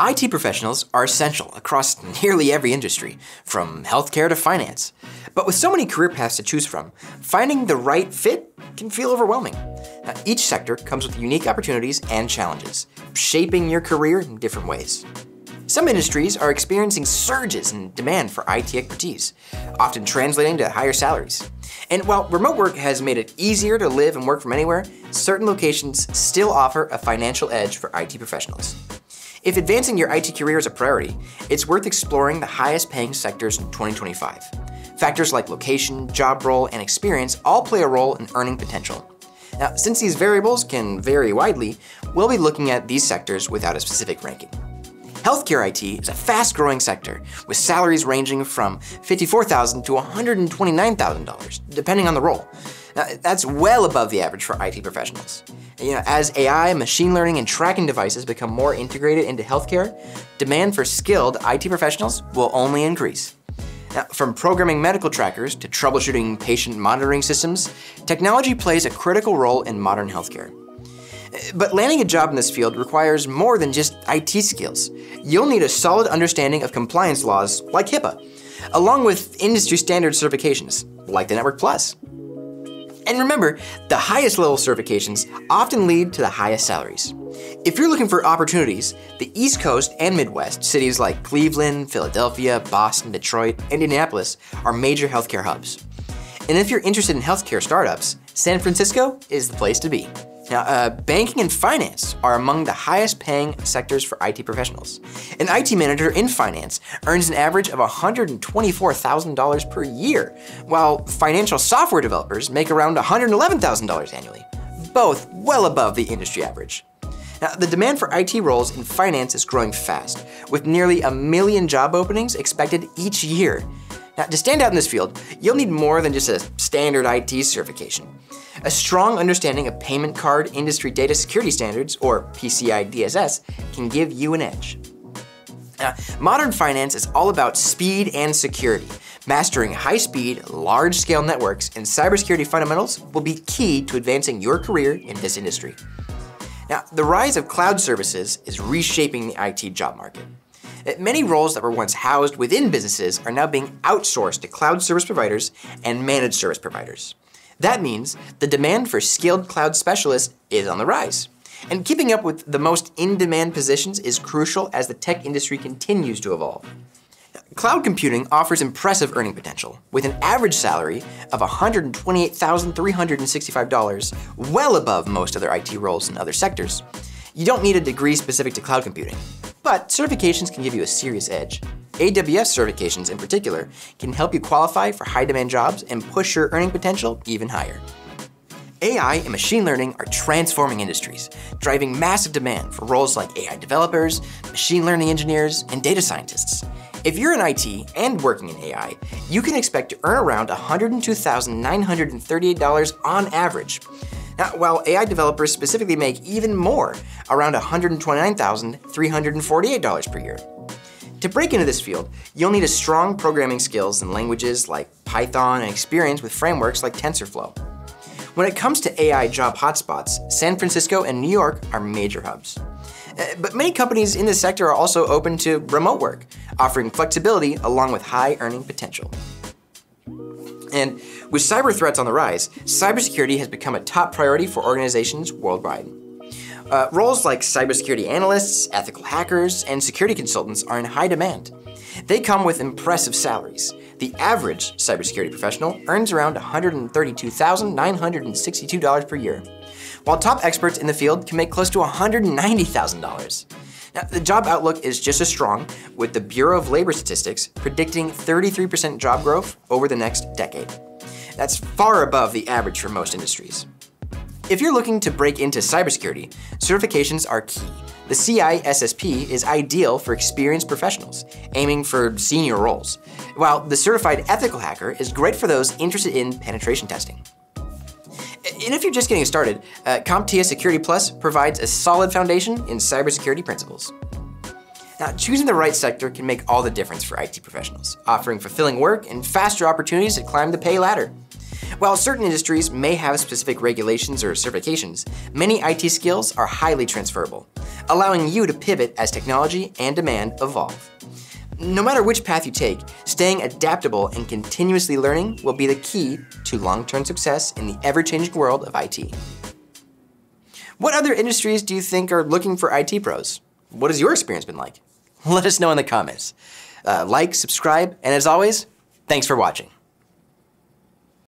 IT professionals are essential across nearly every industry, from healthcare to finance. But with so many career paths to choose from, finding the right fit can feel overwhelming. Now, each sector comes with unique opportunities and challenges, shaping your career in different ways. Some industries are experiencing surges in demand for IT expertise, often translating to higher salaries. And while remote work has made it easier to live and work from anywhere, certain locations still offer a financial edge for IT professionals. If advancing your IT career is a priority, it's worth exploring the highest paying sectors in 2025. Factors like location, job role, and experience all play a role in earning potential. Now, since these variables can vary widely, we'll be looking at these sectors without a specific ranking. Healthcare IT is a fast growing sector with salaries ranging from 54,000 to $129,000, depending on the role. Now, that's well above the average for IT professionals. You know, as AI, machine learning, and tracking devices become more integrated into healthcare, demand for skilled IT professionals will only increase. Now, from programming medical trackers to troubleshooting patient monitoring systems, technology plays a critical role in modern healthcare. But landing a job in this field requires more than just IT skills. You'll need a solid understanding of compliance laws like HIPAA, along with industry standard certifications like the Network Plus. And remember, the highest level certifications often lead to the highest salaries. If you're looking for opportunities, the East Coast and Midwest, cities like Cleveland, Philadelphia, Boston, Detroit, and Indianapolis are major healthcare hubs. And if you're interested in healthcare startups, San Francisco is the place to be. Now, uh, banking and finance are among the highest paying sectors for IT professionals. An IT manager in finance earns an average of $124,000 per year, while financial software developers make around $111,000 annually, both well above the industry average. Now, the demand for IT roles in finance is growing fast, with nearly a million job openings expected each year. Now, to stand out in this field, you'll need more than just a standard IT certification. A strong understanding of payment card industry data security standards, or PCI DSS, can give you an edge. Now, modern finance is all about speed and security. Mastering high-speed, large-scale networks and cybersecurity fundamentals will be key to advancing your career in this industry. Now, the rise of cloud services is reshaping the IT job market. Many roles that were once housed within businesses are now being outsourced to cloud service providers and managed service providers. That means the demand for skilled cloud specialists is on the rise. And keeping up with the most in-demand positions is crucial as the tech industry continues to evolve. Cloud computing offers impressive earning potential, with an average salary of $128,365, well above most other IT roles in other sectors. You don't need a degree specific to cloud computing, but certifications can give you a serious edge. AWS certifications in particular can help you qualify for high demand jobs and push your earning potential even higher. AI and machine learning are transforming industries, driving massive demand for roles like AI developers, machine learning engineers, and data scientists. If you're in IT and working in AI, you can expect to earn around $102,938 on average. While AI developers specifically make even more, around $129,348 per year. To break into this field, you'll need a strong programming skills in languages like Python and experience with frameworks like TensorFlow. When it comes to AI job hotspots, San Francisco and New York are major hubs. Uh, but many companies in this sector are also open to remote work, offering flexibility along with high earning potential. And with cyber threats on the rise, cybersecurity has become a top priority for organizations worldwide. Uh, roles like cybersecurity analysts, ethical hackers, and security consultants are in high demand. They come with impressive salaries. The average cybersecurity professional earns around $132,962 per year, while top experts in the field can make close to $190,000. Now, the job outlook is just as strong, with the Bureau of Labor Statistics predicting 33% job growth over the next decade. That's far above the average for most industries. If you're looking to break into cybersecurity, certifications are key. The CISSP is ideal for experienced professionals, aiming for senior roles, while the Certified Ethical Hacker is great for those interested in penetration testing. And if you're just getting started, uh, CompTIA Security Plus provides a solid foundation in cybersecurity principles. Now, choosing the right sector can make all the difference for IT professionals, offering fulfilling work and faster opportunities to climb the pay ladder. While certain industries may have specific regulations or certifications, many IT skills are highly transferable. allowing you to pivot as technology and demand evolve. No matter which path you take, staying adaptable and continuously learning will be the key to long-term success in the ever-changing world of IT. What other industries do you think are looking for IT pros? What has your experience been like? Let us know in the comments. Uh, like, subscribe, and as always, thanks for watching.